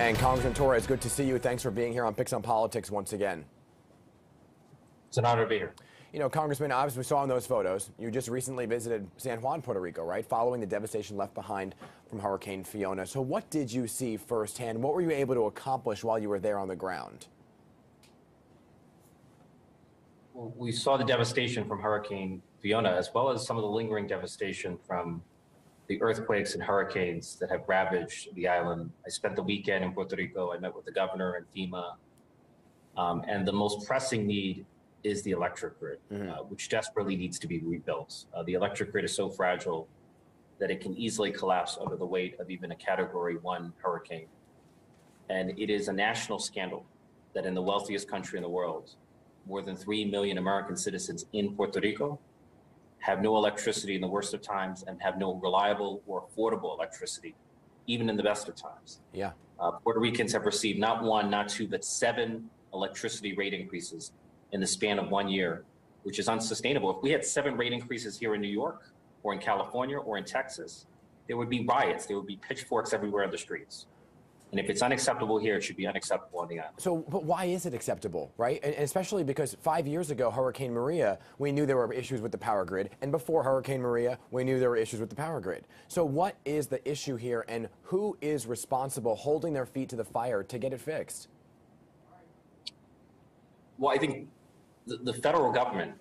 And Congressman Torres, good to see you. Thanks for being here on PIX on Politics once again. It's an honor to be here. You know, Congressman, obviously we saw in those photos, you just recently visited San Juan, Puerto Rico, right? Following the devastation left behind from Hurricane Fiona. So what did you see firsthand? What were you able to accomplish while you were there on the ground? Well, we saw the devastation from Hurricane Fiona, as well as some of the lingering devastation from the earthquakes and hurricanes that have ravaged the island. I spent the weekend in Puerto Rico. I met with the governor and FEMA. Um, and the most pressing need is the electric grid, mm-hmm. uh, which desperately needs to be rebuilt. Uh, the electric grid is so fragile that it can easily collapse under the weight of even a category one hurricane. And it is a national scandal that in the wealthiest country in the world, more than 3 million American citizens in Puerto Rico have no electricity in the worst of times and have no reliable or affordable electricity, even in the best of times. Yeah. Uh, Puerto Ricans have received not one, not two, but seven electricity rate increases in the span of one year, which is unsustainable. If we had seven rate increases here in New York or in California or in Texas, there would be riots, there would be pitchforks everywhere on the streets. And if it's unacceptable here, it should be unacceptable on the island. So, but why is it acceptable, right? And especially because five years ago, Hurricane Maria, we knew there were issues with the power grid. And before Hurricane Maria, we knew there were issues with the power grid. So, what is the issue here, and who is responsible holding their feet to the fire to get it fixed? Well, I think the, the federal government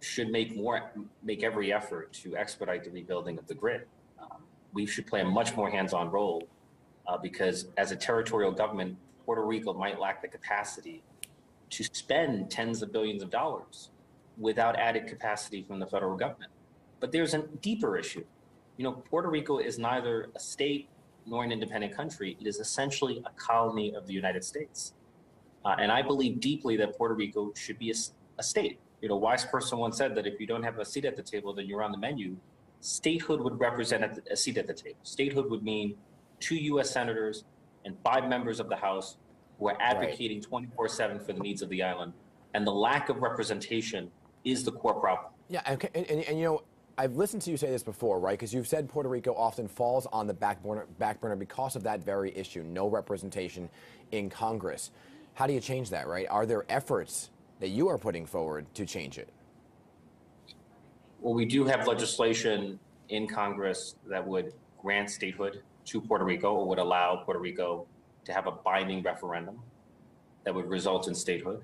should make more, make every effort to expedite the rebuilding of the grid. Um, we should play a much more hands-on role uh, because as a territorial government, Puerto Rico might lack the capacity to spend tens of billions of dollars without added capacity from the federal government. But there's a deeper issue. You know, Puerto Rico is neither a state nor an independent country. It is essentially a colony of the United States. Uh, and I believe deeply that Puerto Rico should be a, a state. You know, wise person once said that if you don't have a seat at the table, then you're on the menu. Statehood would represent a seat at the table. Statehood would mean two U.S. senators and five members of the House who are advocating 24 right. 7 for the needs of the island. And the lack of representation is the core problem. Yeah, and, and, and, and you know, I've listened to you say this before, right? Because you've said Puerto Rico often falls on the back burner, back burner because of that very issue no representation in Congress. How do you change that, right? Are there efforts that you are putting forward to change it? Well, we do have legislation in Congress that would grant statehood to Puerto Rico or would allow Puerto Rico to have a binding referendum that would result in statehood.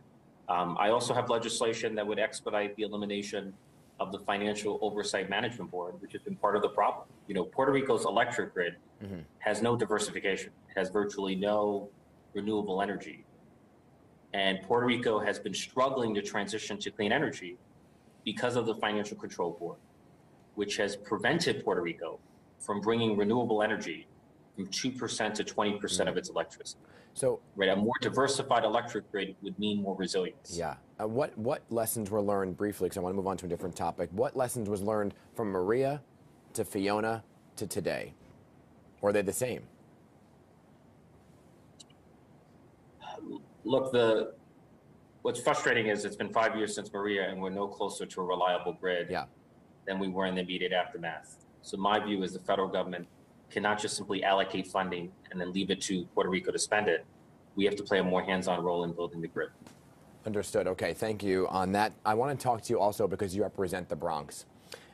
Um, I also have legislation that would expedite the elimination of the Financial Oversight Management Board, which has been part of the problem. You know, Puerto Rico's electric grid mm-hmm. has no diversification, has virtually no renewable energy. And Puerto Rico has been struggling to transition to clean energy because of the Financial Control Board, which has prevented Puerto Rico from bringing renewable energy from 2% to 20% of its electricity. So, right, a more diversified electric grid would mean more resilience. Yeah. Uh, what what lessons were learned briefly? Because I want to move on to a different topic. What lessons was learned from Maria to Fiona to today, or are they the same? Look, the what's frustrating is it's been five years since Maria, and we're no closer to a reliable grid yeah. than we were in the immediate aftermath. So my view is the federal government cannot just simply allocate funding and then leave it to Puerto Rico to spend it. We have to play a more hands-on role in building the grid. Understood. Okay, thank you on that. I want to talk to you also because you represent the Bronx.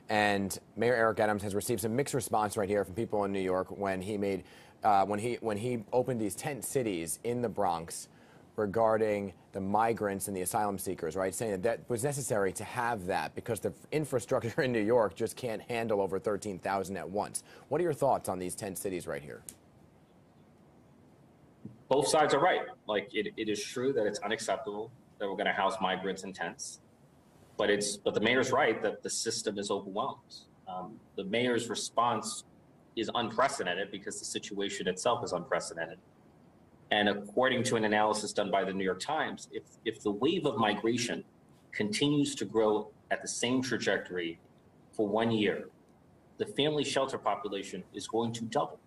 And Mayor Eric Adams has received some mixed response right here from people in New York when he made uh, when he when he opened these tent cities in the Bronx regarding the migrants and the asylum seekers, right? Saying that that was necessary to have that because the infrastructure in New York just can't handle over 13,000 at once. What are your thoughts on these 10 cities right here? Both sides are right. Like it, it is true that it's unacceptable that we're going to house migrants in tents, but it's but the mayor's right that the system is overwhelmed. Um, the mayor's response is unprecedented because the situation itself is unprecedented. And according to an analysis done by the New York Times, if, if the wave of migration continues to grow at the same trajectory for one year, the family shelter population is going to double.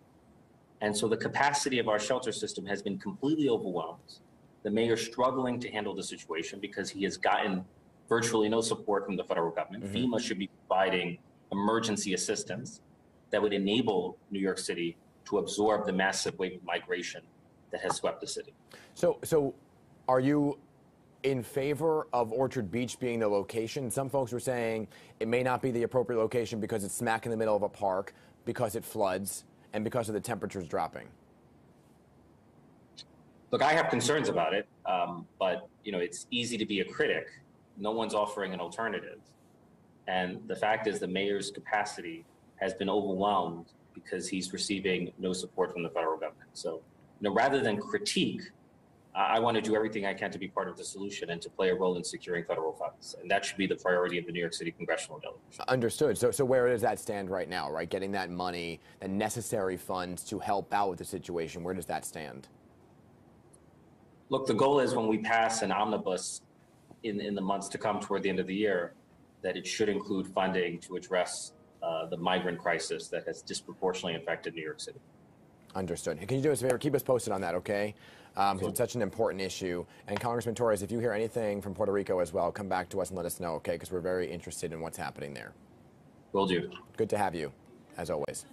And so the capacity of our shelter system has been completely overwhelmed. The mayor struggling to handle the situation because he has gotten virtually no support from the federal government. Mm-hmm. FEMA should be providing emergency assistance that would enable New York City to absorb the massive wave of migration that has swept the city. So, so are you in favor of Orchard Beach being the location? Some folks were saying it may not be the appropriate location because it's smack in the middle of a park, because it floods, and because of the temperatures dropping. Look, I have concerns about it, um, but you know it's easy to be a critic. No one's offering an alternative, and the fact is the mayor's capacity has been overwhelmed because he's receiving no support from the federal government. So, you know, rather than critique, I want to do everything I can to be part of the solution and to play a role in securing federal funds. And that should be the priority of the New York City congressional delegation. Understood. So, so where does that stand right now, right? Getting that money, the necessary funds to help out with the situation, where does that stand? Look, the goal is when we pass an omnibus in, in the months to come toward the end of the year, that it should include funding to address uh, the migrant crisis that has disproportionately affected New York City. Understood. Can you do us a favor? Keep us posted on that, okay? Um, cool. It's such an important issue. And Congressman Torres, if you hear anything from Puerto Rico as well, come back to us and let us know, okay? Because we're very interested in what's happening there. Will do. Good to have you, as always.